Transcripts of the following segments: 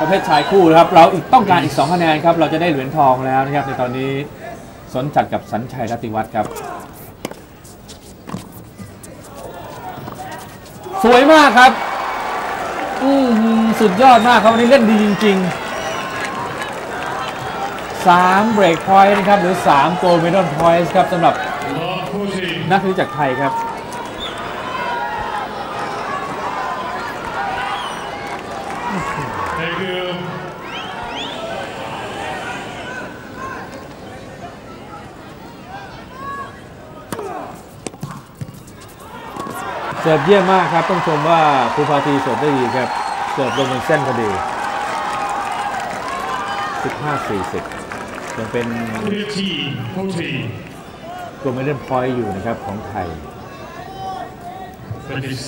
ประเภทชายคู่นะครับ เราอีกต้องการอีก2คะแนนครับ เราจะได้เหรียญทองแล้วนะครับ ในตอนนี้สนฉัตรกับสรรค์ชัย รติวัฒน์ครับ สวยมากครับ อืสุดยอดมากครับ วันนี้เล่นดีจริง ๆ3 break point นะครับ หรือ 3 gold medal point ครับสำหรับนักเรียนจากไทยครับ Thank you. เสิร์ฟเยี่ยมมากครับ ต้องชมว่าภูพาทีเสิร์ฟได้ดีครับ เสิร์ฟลงบนเส้นพอดี 15-40 ยังเป็น 15-40 gold medal point อยู่นะครับของไทย Finish.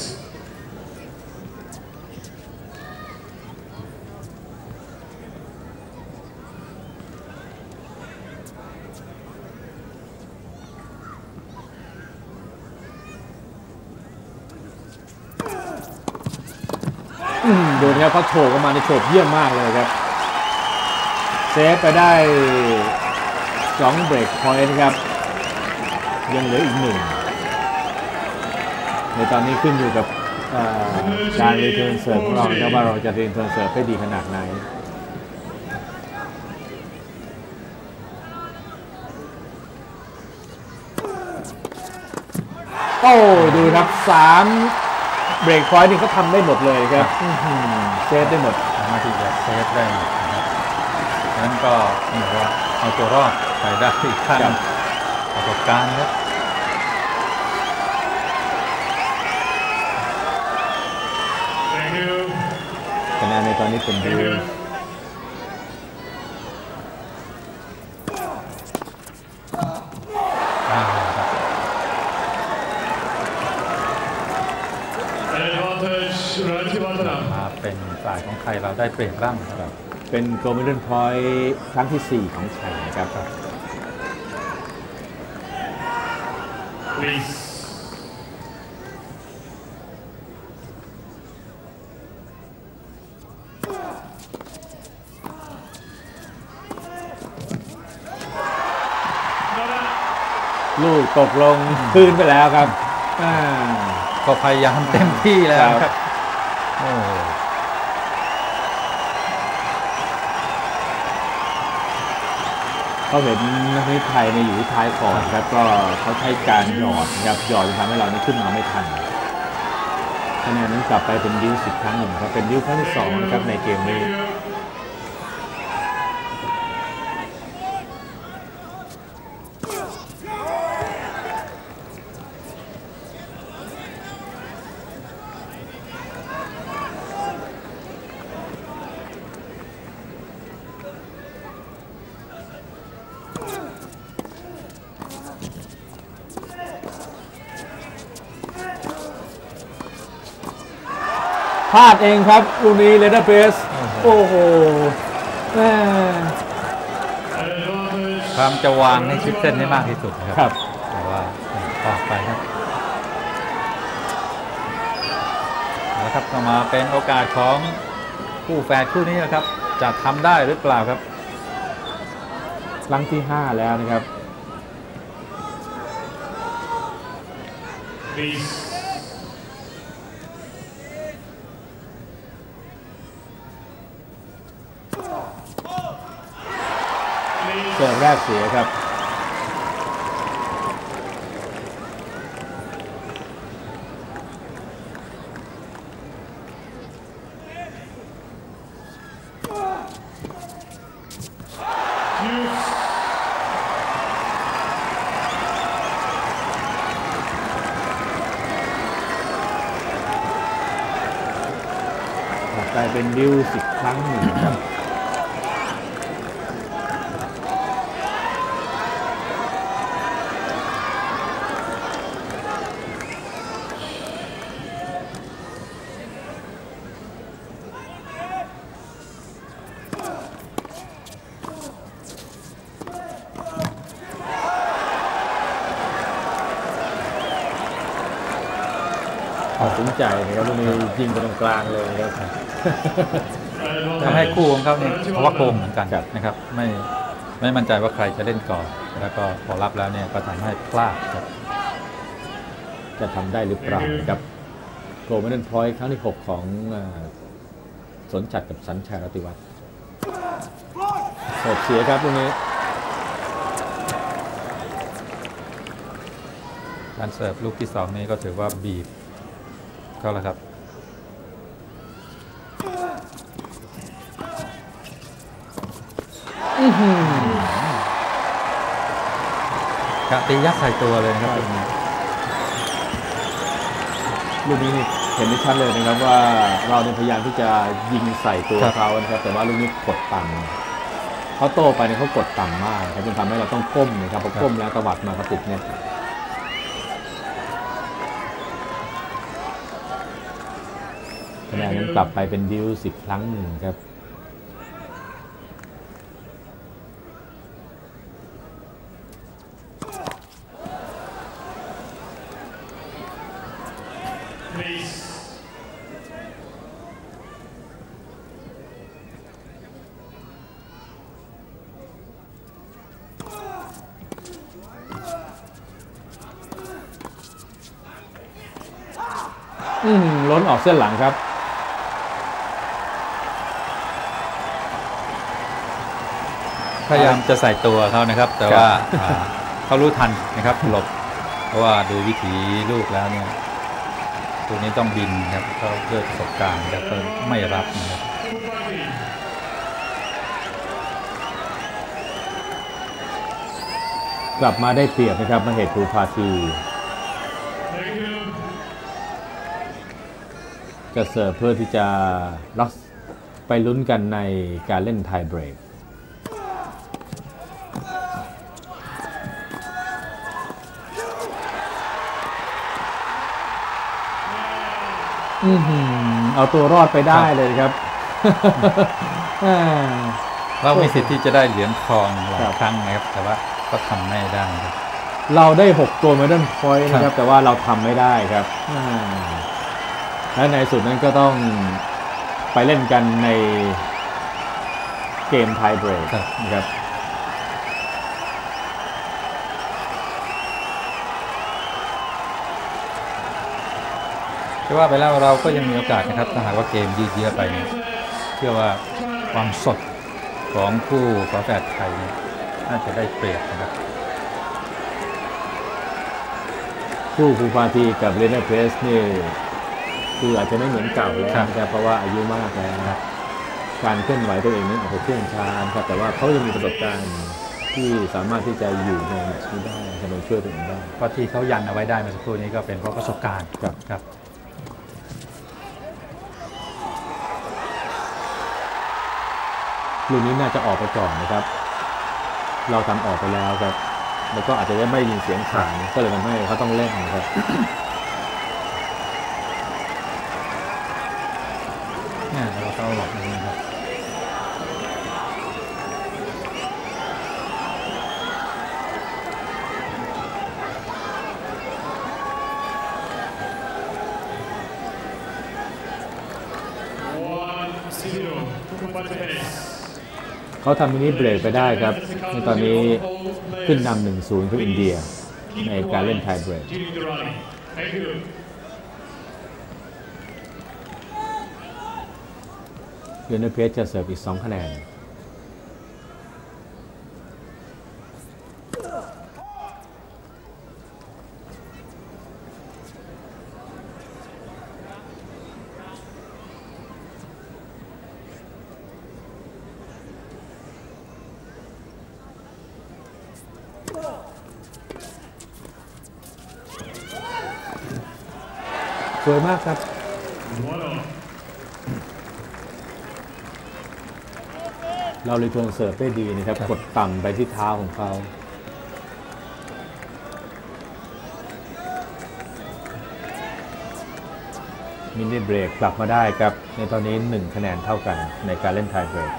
อืมดูนะ ครับเขาโฉบออกมาในโฉบเยี่ยมมากเลยครับ เซฟไปได้สอง break point นะครับ ยังเหลืออีกหนึ่งในตอนนี้ขึ้นอยู่กับการ return เสิร์ฟของเราครับว่าเราจะ return เสิร์ฟได้ดีขนาดไหนโอ้ดูครับสาม break point นี่เขาทำได้หมดเลยครับอื้อหือเซฟได้หมดสามารถที่จะเซฟได้หมดนะครับฉะนั้นก็นี่ว่าเอาตัวรอดไปได้อีกขั้นครับประสบการณ์ครับ Thank you. คะแนนในตอนนี้เป็น Thank ดี you. อ่าครับ Advantage Rajivardhan. มาเป็นฝ่า ยของไทยเราได้เปลี่ยนร่างครับเป็นโกลเด้นพอยต์ครั้งที่ 4 ของไทยนะครับ Please. ลูกตกลงพื้นไปแล้วครับอ่าก็พยายามเต็มที่แล้วคครัรับ ก็เขาเห็นนักเตะไทยในยอยู่ท้ายก่อนครับก็เขาใช้การหยอดนะครับหยอดจนทำให้เรานี่ขึ้นมาไม่ทันคะแนนนั้นกลับไปเป็นดิ้วสิบครั้งหนึ่งครับเป็นดิ้วครั้งที่สองนะครับในเกมนี้ พลาดเองครับลูกนี้เลนเดอร์เบสโอ้โหแม่ Advantage. พยายามจะวางให้ชิดเส้นให้มากที่สุดนะครับครับแต่ว่าออกไปครับแล้วครับก็มาเป็นโอกาสของคู่แฝดคู่นี้นะครับ จะทำได้หรือเปล่าครับ ครั้งที่ 5 แล้วนะครับ Please. เสิร์ฟแรกเสียครับกลายเป็นดิวสิบครั้งหนึ่งครับ ใจนะครับลูกนี้ยิงไปตรงกลางเลยครับ Advantage ทำให้คู่ของเขาเนี่ยเพราะว่าโกงเหมือนกันครับนะครับ ไม่ไม่มั่นใจว่าใครจะเล่นก่อนแล้วก็พอรับแล้วเนี่ยก็ทำให้พลาดครับจะทำได้หรือเปล่านะครับโกลเด้นพอยต์ครั้งที่ 6 ของอ่าสนจัดกับสัญชัยรตติวัฒน์เสิร์ฟเสียครับตรงนี้การเสิร์ฟลูกที่สองนี้ก็ถือว่าบีบ เขาแล้วครับ กะตียัดใส่ตัวเลยนะครับตรงนี้ลูกนี้นี่เห็นได้ชัดเลยนะครับว่าเราเนี่ยพยายามที่จะยิงใส่ตัวเขานะครับแต่ว่าลูกนี้กดต่ำเขาโต้ไปเนี่ยเขากดต่ำมากครับจนทำให้เราต้องก้มนะครับพอก้มแล้วตวัดมากระติดเนี่ยคะแนนนั้นกลับไปเป็นดิวสิบครั้งหนึ่งครับอืมล้นออกเส้นหลังครับ พยายามจะใส่ตัวเขานะครับ แต่ว่าอ่าเขารู้ทันนะครับหลบ เพราะว่าดูวิถีลูกแล้วเนี่ยตัวนี้ต้องบินครับเขาด้วยประสบการณ์แล้วก็ไม่รับนะครับ Party. กลับมาได้เปรียบนะครับมาเหตุภูพาที Thank you. จะเสิร์ฟเพื่อที่จะรักไปลุ้นกันในการเล่นไทยเบรก อือหือเอาตัวรอดไปได้เลยครับอ่าเรามีสิทธิ์ที่จะได้เหรียญทองหลาครัยบครั้งนะครับ แต่ว่าก็ทำไม่ได้ครับ เราได้6ตัวเมดัลพอยต์นะคครัรับบแต่ว่าเราทำไม่ได้ครับอ่าและในสุดนั้นก็ต้องไปเล่นกันในเกมไทยเบรกครับนะครับ แต่ว่าไปแล้วเราก็ยังมีโอกาสนะครับถ้าหากว่าเกมยืดเยื้อไปเนี่ยเชื่อว่าความสดของคู่ฝาแฝดไทยเนี่ยน่าจะได้เปรียบนะครับคู่ภูพาทีกับเรเนอร์เพสนี่คืออาจจะไม่เหมือนเก่าแล้วครับนะครับเพราะว่าอายุมากแล้วนะครับการเคลื่อนไหวตัวเองนั้นอาจจะเชื่องช้านะครับแต่ว่าเขายังมีประสบการณ์ที่สามารถที่จะอยู่ในแมตช์นี้ได้จะมาช่วยตัวเองได้เพราะที่เขายันเอาไว้ได้เมื่อสักครู่นี้ก็เป็นเพราะประสบการณ์ครับ ครับ ลูกนี้น่าจะออกไปก่อนนะครับ เราทำออกไปแล้วครับ แล้วก็อาจจะได้ไม่ยินเสียงขานก็เลยทำให้เขาต้องเล่นนะครับ เนี่ยเราต้องหลบนี้นะครับ One zero. Party Hayes. เขาทำมินิเบรกไปได้ครับ ในตอนนี้ขึ้นนำหนึ่งศูนย์คืออินเดีย ในการเล่นไทยเบรกเดนอเพสจะเสิร์ฟอีก 2 คะแนน วยมากครับ เราเลยทวนเสิร์ฟได้ดีนะครับ กดต่ำไปที่เท้าของเขามินิเบรกกลับมาได้ครับ ในตอนนี้ 1 คะแนนเท่ากันในการเล่นไทยเบรก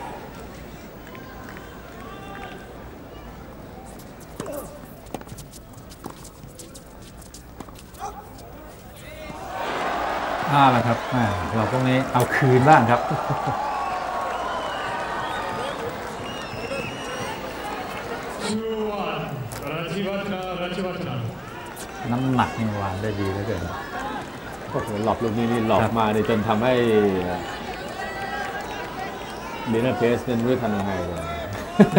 อ้าแล้วครับเราตรงนี้เอาคืนบ้างครับน้ำหนักในวานได้ดีแล้วเกินโอ้โหหลอกลูกนี้นี่หลอกมาเนี่ยจนทำให้เดนเพสเป็นด้วยทำยังไงเลย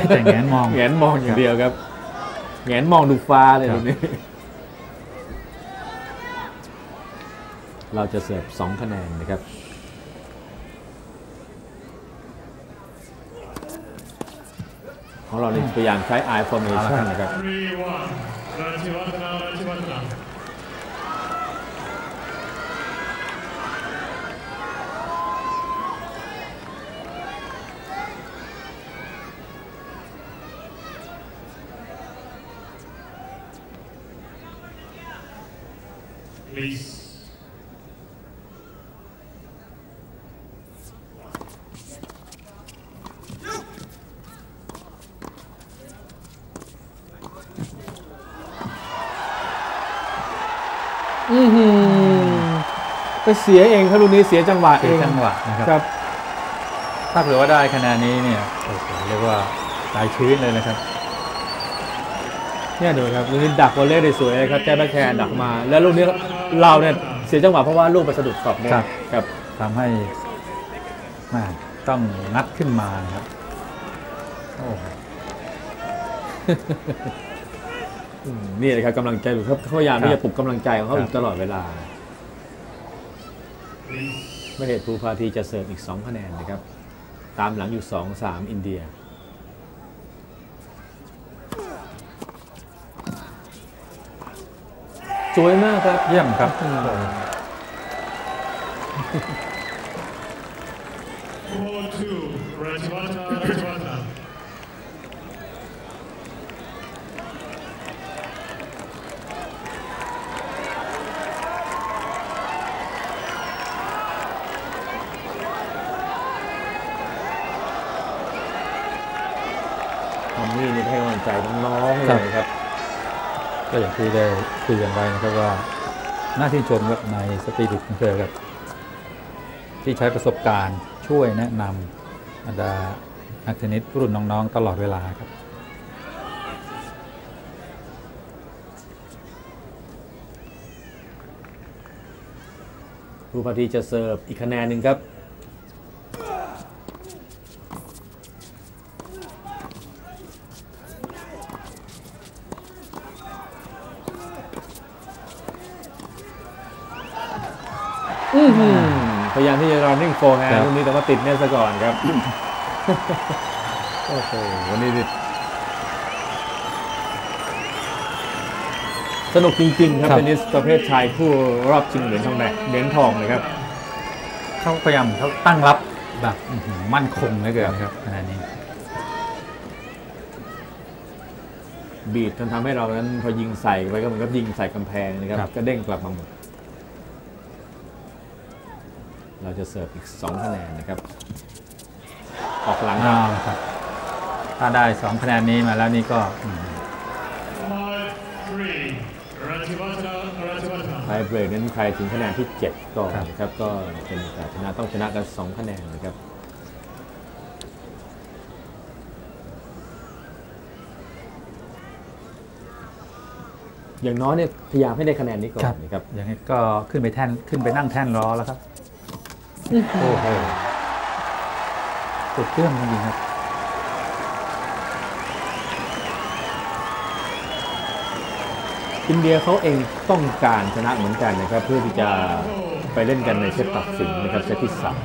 แต่แงนมองแงนมองอย่างเดียวครับ แงนมองดูฟ้าเลยตรงนี้ เราจะเสิร์ฟสองคะแนนนะครับของเราเนี่ยพยายามใช้ eye formation นะครับ3 1 Rajivatra Rajivatra พ please อือหือไป เสียเองครับลูกนี้เสียจังหวะเอเสียงจังหวะนะครับ ครับ ถ้าเผื่อว่าได้คะแนนนี้เนี่ยโอ้โหเรียกว่าใจชื้นเลยนะครับ เนี่ยดูครับลูกนี้ดัก volley ได้สวยเลยครับแก้แบ็คแฮนด์ดักมา แล้วลูกนี้เราเนี่ยเสียจังหวะเพราะว่าลูกไปสะดุดขอบเนี่ยครับ ครับทำให้แม่ต้องงัดขึ้นมานะครับโอ้โหอืมนี่เลยครับกำลังใจดูครับเขาพยายามครับที่จะปลุกกำลังใจของเขาครับอยู่ตลอดเวลา please ไม่เหตุภูพาทีจะเสิร์ฟอีก 2 คะแนนนะครับ ตามหลังอยู่ 2 3 อินเดีย สวยมากครับ เยี่ยมครับอืม4 2 Rajivatra Rajivatra ทอมมี่นี่ให้กำลังใจน้องๆเลยครับ ก็อย่าง ที่ได้คุยกันไว้นะครับว่าน่าชื่นชมครับในสตรีดิตของเธอครับที่ใช้ประสบการณ์ช่วยแนะนำบรรดานักเทนนิสรุ่นน้องๆ ตลอดเวลาครับภูพาทีจะเสิร์ฟอีกคะแนนหนึ่งครับ อื้อหือพยายามที่จะ running forehand ครับตรงนี้แต่ว่าติดเน็ตซะก่อนครับ โอ้โห วันนี้นี่สนุกจริงๆครับครับเทนนิสประเภทชายคู่รอบชิงเหรียญทองแดงเหรียญทองเลยครับเขาพยายามเขาตั้งรับแบบอื้อหือมั่นคงเหลือเกินครับขณะนี้ บีดจนทำให้เรานั้นพอยิงใส่ไปก็เหมือนกับยิงใส่กำแพงนะครับครับก็เด้งกลับมาหมด เราจะเสิร์ฟอีก2คะแนนนะครับ ออกหลังคอ้ารับวครับ ถ้าได้สองคะแนนนี้มาแล้วนี่ก็อืม5 3 Rajivatra Rajivatra ไทยเบรกนั้นใครถึงคะแนนที่ 7 ก่อนนะครับ ก็เป็นโอกาสชนะต้องชนะกัน 2 คะแนนนะครับอย่างน้อยเนี่ยพยายามให้ได้คะแนนนี้ก่อนนะครับอย่างนี้ก็ขึ้นไปแท่นขึ้นไปนั่งแท่นรอแล้วครับ โอ้โหสุดเครื่องจริงๆครับอินเดียเขาเองต้องการชนะเหมือนกันนะครับ เพื่อที่จะไปเล่นกันในเซตตัดสินนะครับเซตที่สาม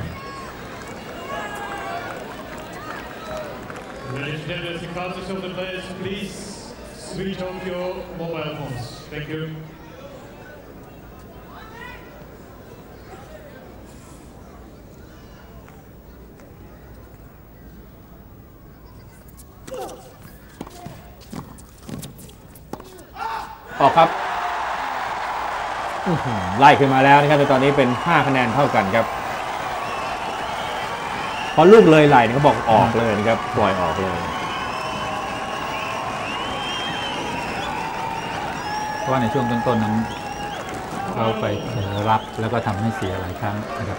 Ladies and gentlemen, the counters of the players, please switch off your mobile phones. Thank you. ออกครับไล่ขึ้นมาแล้วนะครับแต่ตอนนี้เป็น 5 คะแนนเท่ากันครับพอลูกเลยไหลเนี่ยเขาบอกออกเลยนะครับปล่อยออกเลยเพราะว่าในช่วงต้นๆนั้นเขาไปรับแล้วก็ทำให้เสียหลายครั้งนะครับ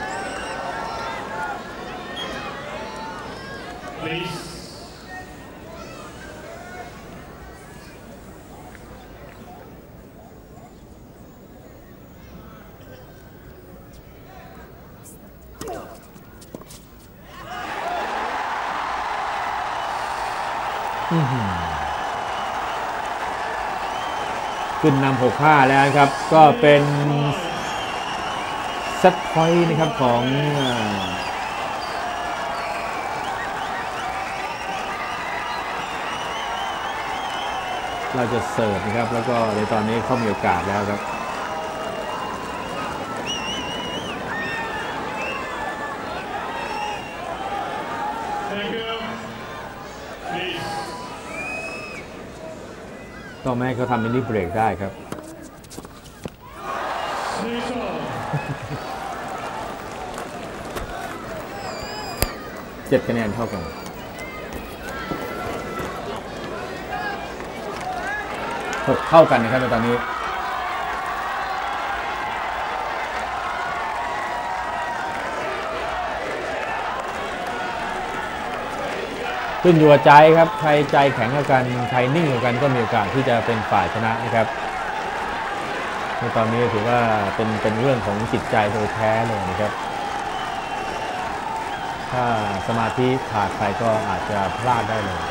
ขึ้นนำหกห้าแล้วครับ ก็เป็นเซตพอยต์นะครับของเราจะเสิร์ฟนะครับ แล้วก็ในตอนนี้เขามีโอกาสแล้วครับ ต้องแม่เขาทำมินิเบรกได้ครับ เจ็ดคะแนนเท่ากันหกเท่ากันนะครับในตอนนี้ ขึ้นอยู่กับใจครับ ใครใจแข็งกัน ใครนิ่งกันก็มีโอกาสที่จะเป็นฝ่ายชนะนะครับในตอนนี้ถือว่าเป็นเป็นเรื่องของจิตใจโดยแท้เลยนะครับ ถ้าสมาธิขาดไปก็อาจจะพลาดได้เลย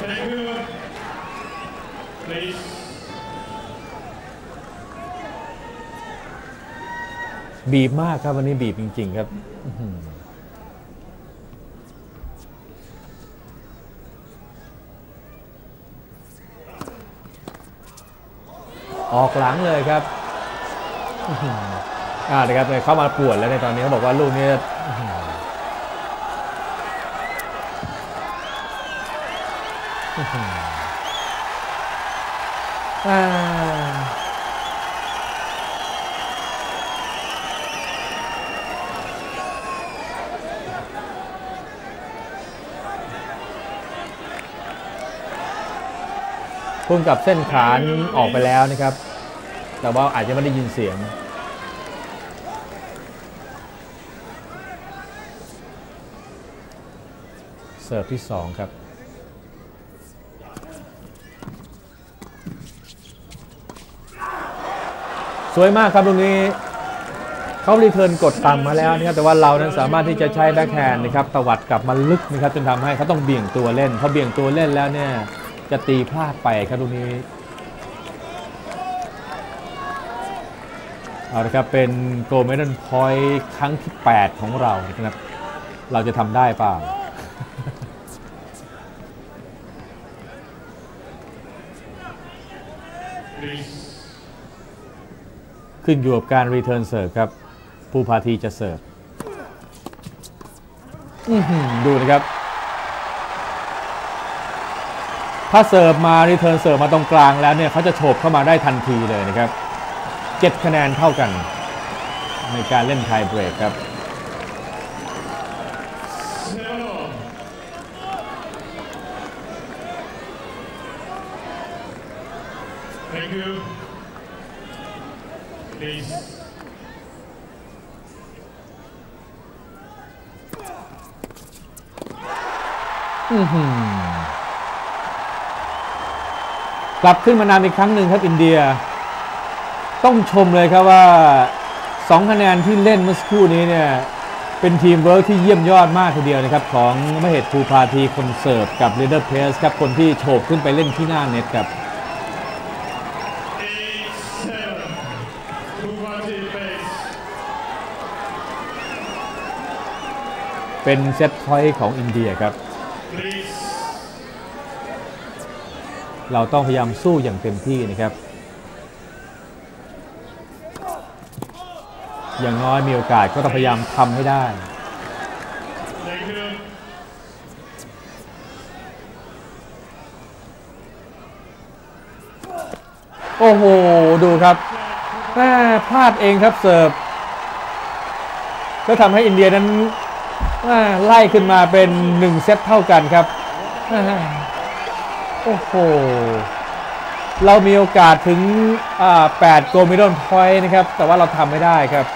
Thank you. Please. บีบมากครับวันนี้บีบจริง ๆ ครับออกหลังเลยครับอ่านะครับเข้ามาปวดแล้วในตอนนี้เขาบอกว่าลูกนี้อ่า พุ่งกับเส้นขานออกไปแล้วนะครับ แต่ว่าอาจจะไม่ได้ยินเสียง เสิร์ฟที่ 2 ครับสวยมากครับตรงนี้เขา return กดต่ำมาแล้วนะครับแต่ว่าเรานั้นสามารถที่จะใช้แบ็คแฮนด์นะครับตวัดกลับมาลึกนะครับจนทำให้เขาต้องเบี่ยงตัวเล่นพอเบี่ยงตัวเล่นแล้วเนี่ย จะตีพลาดไปครับตรงนี้เอาละครับเป็น gold medal point ครั้งที่ 8 ของเรานะครับ เราจะทำได้เปล่า Please. ขึ้นอยู่กับการ return เสิร์ฟครับ ภูพาทีจะเสิร์ฟดูนะครับ ถ้าเสิร์ฟมา return เสิร์ฟมาตรงกลางแล้วเนี่ยเขาจะโฉบเข้ามาได้ทันทีเลยนะครับเจ็ดคะแนนเท่ากัน ในการเล่นไทยเบรกครับ Seven all. Thank you. Please. อื้อหือ กลับขึ้นมานำอีกครั้งหนึ่งครับอินเดีย ต้องชมเลยครับว่าสองคะแนนที่เล่นเมื่อสักครู่นี้เนี่ยเป็นทีมเวิร์กที่เยี่ยมยอดมากทีเดียวนะครับ ของมเหศ ภูปาตีคนเสิร์ฟกับลีแอนเดอร์เพสครับ คนที่โฉบขึ้นไปเล่นที่หน้าเน็ตครับเป็นเซตพอยต์ของอินเดียครับ Please. เราต้องพยายามสู้อย่างเต็มที่นะครับ อย่างน้อยมีโอกาสก็ต้องพยายามทำให้ได้โอ้โห ดูครับแม่พลาดเองครับเสิร์ฟ ก็ทำให้อินเดียนั้นไล่ขึ้นมาเป็น 1 เซตเท่ากันครับ โอ้โห เรามีโอกาสถึง 8 โกลมิดอนพอยต์นะครับ แต่ว่าเราทำไม่ได้ครับ